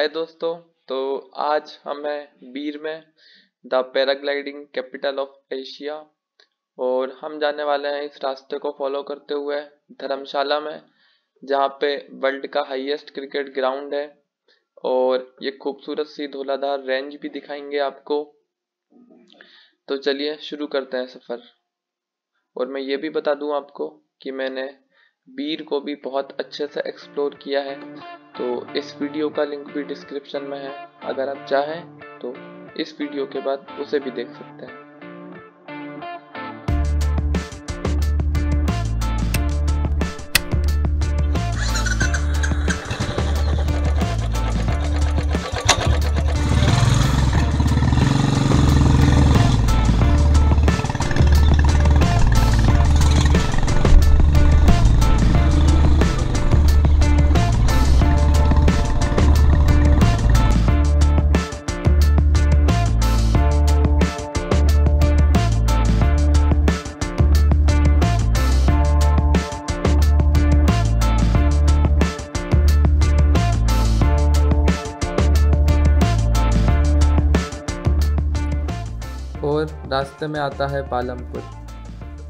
हाय दोस्तों तो आज हम हैं बीर में, the paragliding capital of Asia. और हम जाने वाले हैं इस रास्ते को फॉलो करते हुए धर्मशाला में, जहाँ पे वर्ल्ड का हाईएस्ट क्रिकेट ग्राउंड है। और ये खूबसूरत सी धोलाधार रेंज भी दिखाएँगे आपको। तो चलिए शुरू करते हैं सफ़र। और मैं ये भी बता दूँ आपको कि मैंने बीर को भी बहुत अच्छे से एक्सप्लोर किया है। तो इस वीडियो का लिंक भी डिस्क्रिप्शन में है। अगर आप चाहें तो इस वीडियो के बाद उसे भी देख सकते हैं। और रास्ते में आता है पालमपुर।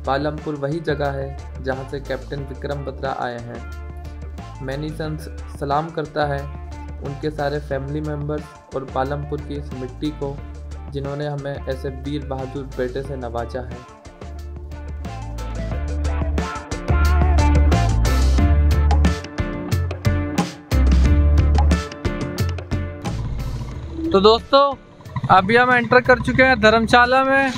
पालमपुर वही जगह है जहाँ से कैप्टन विक्रम बत्रा आए हैं। मैनीसंस सलाम करता है उनके सारे फैमिली मेंबर्स और पालमपुर की इस मिट्टी को, जिन्होंने हमें ऐसे वीर बहादुर बेटे से नवाजा है। तो दोस्तों अभी हम एंटर कर चुके हैं धर्मशाला में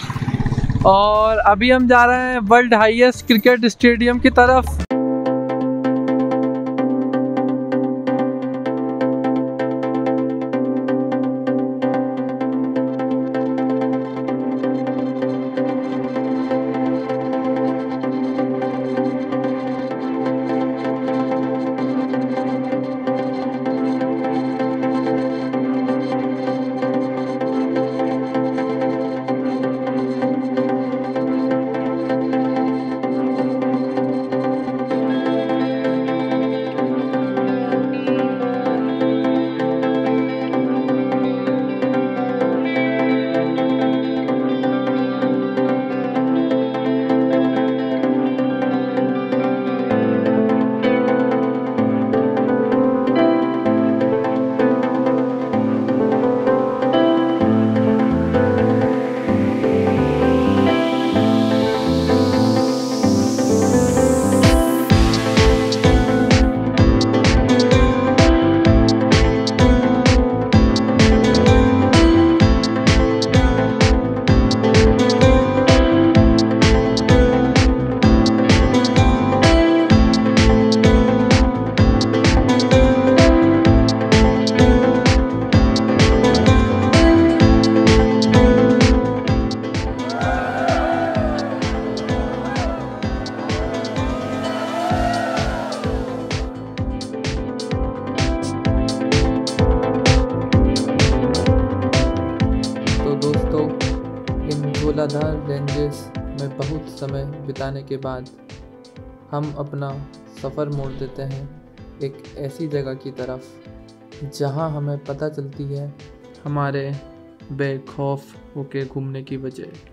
और अभी हम जा रहे हैं वर्ल्ड हाईएस्ट क्रिकेट स्टेडियम की तरफ़। लेंजेस रेंजेस में बहुत समय बिताने के बाद हम अपना सफ़र मोड़ देते हैं एक ऐसी जगह की तरफ़, जहाँ हमें पता चलती है हमारे बेखौफ होके घूमने की वजह